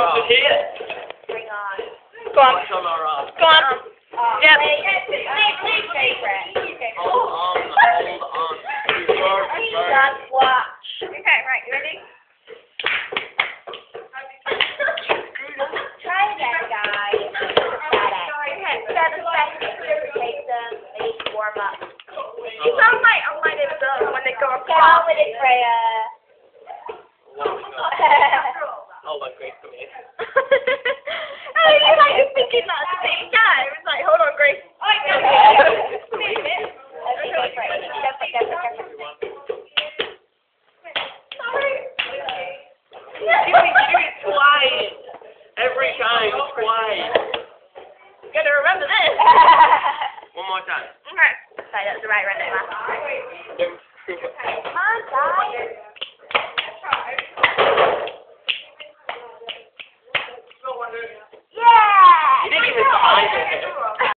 What's it here? Bring on. Go on. What's on our arm? Go on. Yep. favorite. Hold on, hold on. Reverse, reverse. Just watch. Okay, right, you ready? Try again, guys. Seven seconds to take them. They need to warm up. You sound like I'm like them when they go Get on with it, Freya. Hold on, Grace, come here. oh, you're like thinking that at the same time. It's like, hold on, Grace. Okay, okay, Freya. Careful, careful, careful. You can do it twice. Every time, twice. You gotta remember this. One more time. Okay. Sorry, that's the right run now. Come on, guys. Yeah.